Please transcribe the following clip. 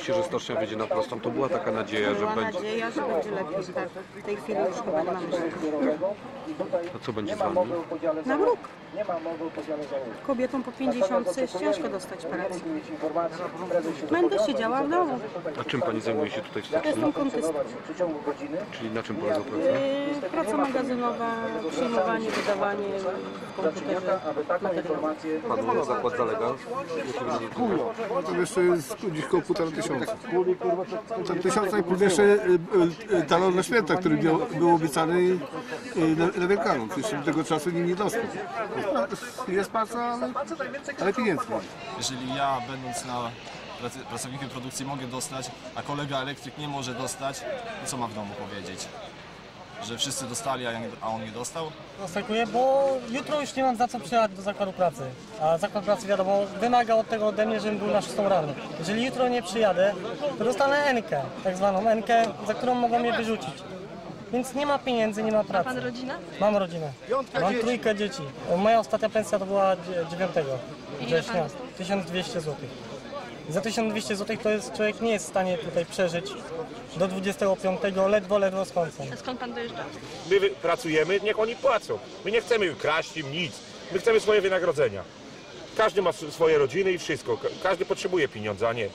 się, że stocznia wyjdzie na prostą. To była taka nadzieja, że Była będzie. nadzieja, że będzie lepiej. Tak. W tej chwili już chyba nie mamy szans. A co będzie z wami? Na bruk. Kobietom po 50 jest ciężko dostać pracę. Będę siedziała w domu. A czym pani zajmuje się tutaj w stoczni? Jestem kontystą. Czyli na czym polega praca? Yy, Praca magazynowa, przyjmowanie, wydawanie w komputerze materiałów. Pan ma zakład zalega? No jeszcze jest gdzieś koło półtora tysiąca. To tysiąca i pół jeszcze y, y, y, talon na święta, który był, był obiecany na, na Wielkanoc. Jeszcze do tego czasu nikt nie dostał. Jest praca, ale, ale pieniędzy nie. Jeżeli ja, będąc na pracownikiem produkcji, mogę dostać, a kolega elektryk nie może dostać, to co ma w domu powiedzieć? Że wszyscy dostali, a, ja nie, a on nie dostał? Strajkuję, bo jutro już nie mam za co przyjechać do zakładu pracy. A zakład pracy, wiadomo, wymaga od tego ode mnie, żebym był na 6 rano. Jeżeli jutro nie przyjadę, to dostanę Enkę, tak zwaną Enkę, za którą mogą mnie wyrzucić. Więc nie ma pieniędzy, nie ma pracy. Pan rodzinę? Mam rodzinę. Mam trójkę dzieci. Moja ostatnia pensja to była dzie- 9 września. 1200 zł. Za 1200 zł to jest człowiek nie jest w stanie tutaj przeżyć do 25, ledwo, ledwo z końcem. A skąd pan dojeżdża? My pracujemy, niech oni płacą. My nie chcemy kraść im nic. My chcemy swoje wynagrodzenia. Każdy ma swoje rodziny i wszystko. Ka- Każdy potrzebuje pieniądza, a nie.